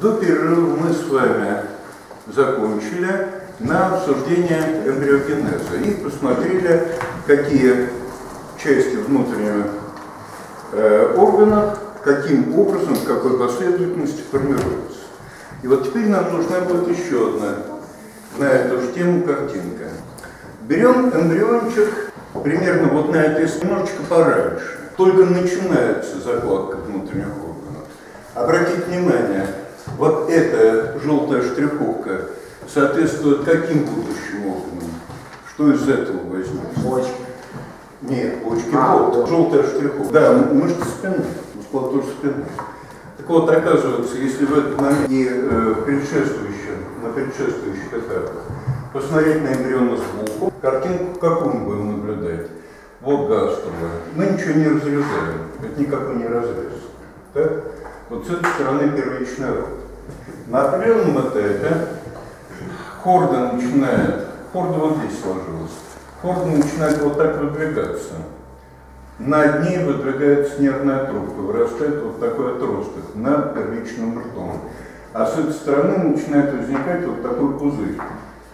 До перерыва мы с вами закончили на обсуждение эмбриогенеза и посмотрели, какие части внутреннего э, органов каким образом, в какой последовательности формируются. И вот теперь нам нужна будет еще одна на эту же тему картинка. Берем эмбриончик примерно вот на этой немножечко пораньше. Только начинается закладка внутренних органов. Обратите внимание, вот эта желтая штриховка соответствует каким будущим органам? Что из этого возьмет? Почки. Нет, почки. А, вот, желтая штриховка. Да, мышцы спины, мускулатура спины. Так вот, оказывается, если в этот момент и э, предшествующем, на предшествующих этапах посмотреть на эмбрион сбоку, картинку какую мы будем наблюдать? Вот гастровая. Мы ничего не разрезаем, это никакой не разрез. Так? Вот с этой стороны первичный род. На определенном этапе хорда начинает, хорда вот здесь сложилась, хорда начинает вот так выдвигаться. Над ней выдвигается нервная трубка, вырастает вот такой отросток над первичным ртом. А с этой стороны начинает возникать вот такой пузырь.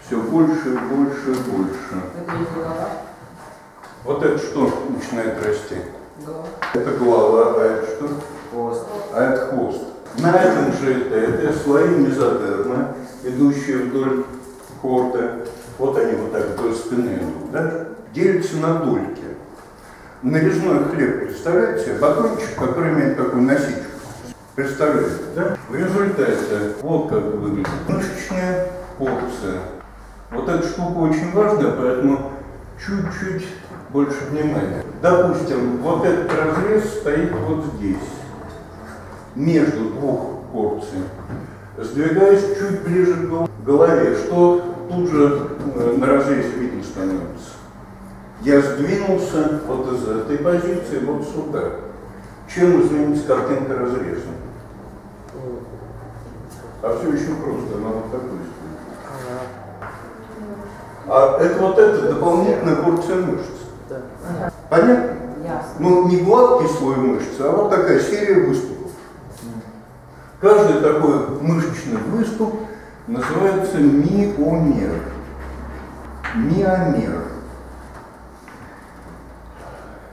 Все больше и больше и больше. Это не голова. Вот это что начинает расти? Голова. Это голова, а это что? Хвост. А это хвост. На этом же этапе слои мезодермы, идущие вдоль хорта, вот они вот так вдоль спины идут, да, делятся на дольки. Нарезной хлеб, представляете батончик, который имеет такую насечку. Представляете, да? В результате вот как выглядит мышечная порция. Вот эта штука очень важная, поэтому чуть-чуть больше внимания. Допустим, вот этот разрез стоит вот здесь, между двух порций. Сдвигаясь чуть ближе к гол- голове, что тут же э, на разрезе видно становится. Я сдвинулся вот из этой позиции вот сюда. Чем изменится картинка разреза? А все очень просто, она вот такой стоит. А это вот это дополнительная порция мышц. Понятно? Ясно. Ну, не гладкий слой мышц, а вот такая серия выступов. Каждый такой мышечный выступ называется миомер. Миомер.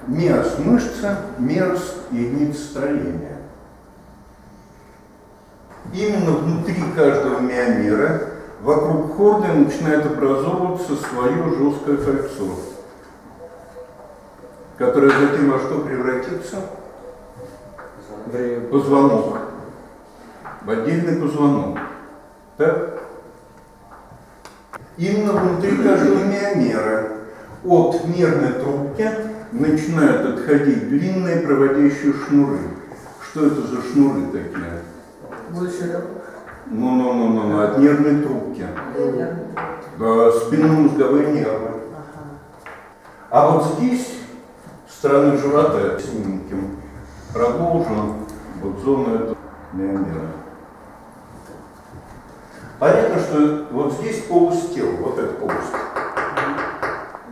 Миос – мышца, мерс – единица строения. Именно внутри каждого миомера вокруг хорды начинает образовываться свое жесткое кольцо, которое затем во что превратится? Время. Позвонок. В отдельный позвонок. Так? Именно внутри каждого миомера от нервной трубки начинают отходить длинные проводящие шнуры. Что это за шнуры такие? Ну-ну-ну-ну, от нервной трубки. Да, спинномозговые нервы. А вот здесь, с стороны живота, синеньким, продолжим вот зону этого миомера. Понятно, что вот здесь полость тела, вот эта полость.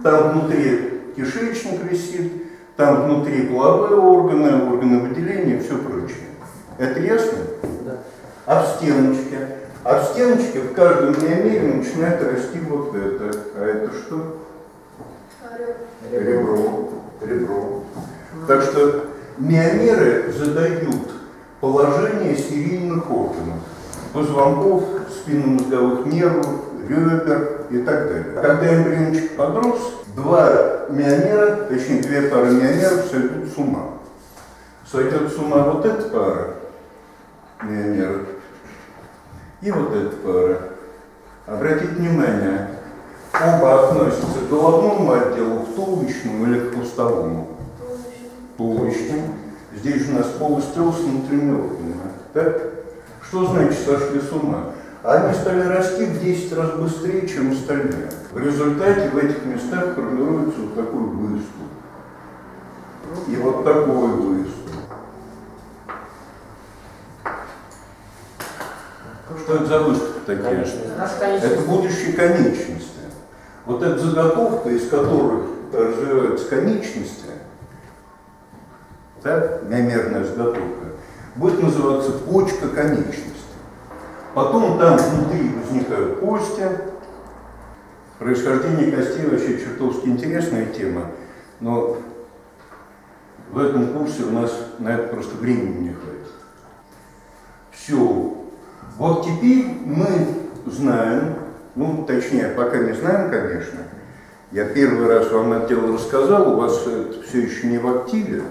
Там внутри кишечник висит, там внутри половые органы, органы выделения и все прочее. Это ясно? Да. А в стеночке? А в стеночке в каждом миомере начинает расти вот это. А это что? Ребро. Ребро. Так что миомеры задают положение серийных органов. Позвонков, спинномозговых нервов, ребер и так далее. Когда эмбриончик подрос, два миомера, точнее две пары миомеров сойдут с ума. Сойдет с ума вот эта пара миомеров и вот эта пара. Обратите внимание, оба относятся к головному отделу, к туловищному или к хвостовому? Туловищному. Здесь у нас полость тела с внутренними органами. Так? Что значит сошли с ума? Они стали расти в 10 раз быстрее, чем остальные. В результате в этих местах формируется вот такой выступ. И вот такой выступ. Что это за выступы такие? Это будущие конечности. Вот эта заготовка, из которых развиваются конечности, да, миомерная заготовка, будет называться почка конечности. Потом там внутри возникают кости. Происхождение костей вообще чертовски интересная тема, но в этом курсе у нас на это просто времени не хватит. Все. Вот теперь мы знаем, ну, точнее, пока не знаем, конечно. Я первый раз вам это дело рассказал, у вас это все еще не в активе.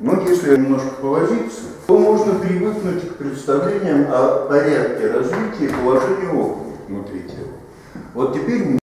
Но если немножко повозиться, то можно привыкнуть к представлениям о порядке развития и положении окон внутри тела. Вот теперь